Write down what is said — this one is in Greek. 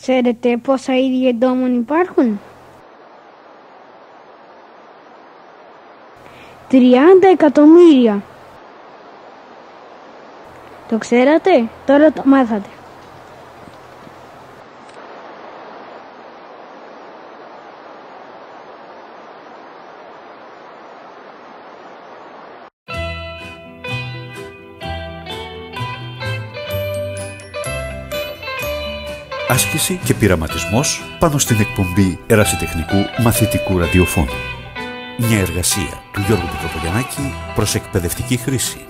Ξέρετε πόσα είδη εντόμων υπάρχουν; 30 εκατομμύρια. Το ξέρατε; Τώρα το μάθατε. Άσκηση και πειραματισμός πάνω στην εκπομπή ερασιτεχνικού μαθητικού ραδιοφώνου. Μια εργασία του Γιώργου Πιτροπογιαννάκη προς εκπαιδευτική χρήση.